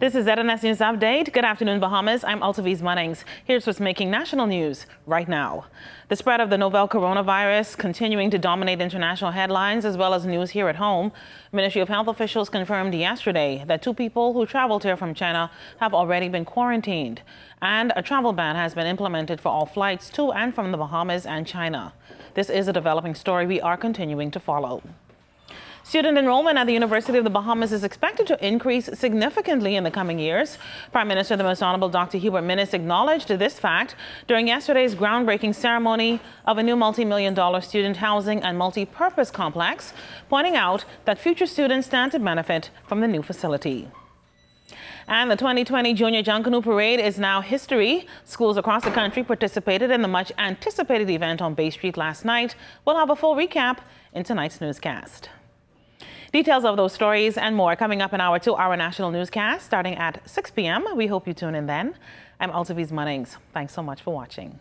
This is ZNS News Update. Good afternoon, Bahamas. I'm Altaviz Munnings. Here's what's making national news right now. The spread of the novel coronavirus continuing to dominate international headlines as well as news here at home. Ministry of Health officials confirmed yesterday that two people who traveled here from China have already been quarantined. And a travel ban has been implemented for all flights to and from the Bahamas and China. This is a developing story we are continuing to follow. Student enrollment at the University of the Bahamas is expected to increase significantly in the coming years. Prime Minister, the Most Honorable Dr. Hubert Minnis acknowledged this fact during yesterday's groundbreaking ceremony of a new multi-million dollar student housing and multi-purpose complex, pointing out that future students stand to benefit from the new facility. And the 2020 Junior Junkanoo Parade is now history. Schools across the country participated in the much anticipated event on Bay Street last night. We'll have a full recap in tonight's newscast. Details of those stories and more coming up in our two-hour national newscast starting at 6 p.m. We hope you tune in then. I'm Altaviz Munnings. Thanks so much for watching.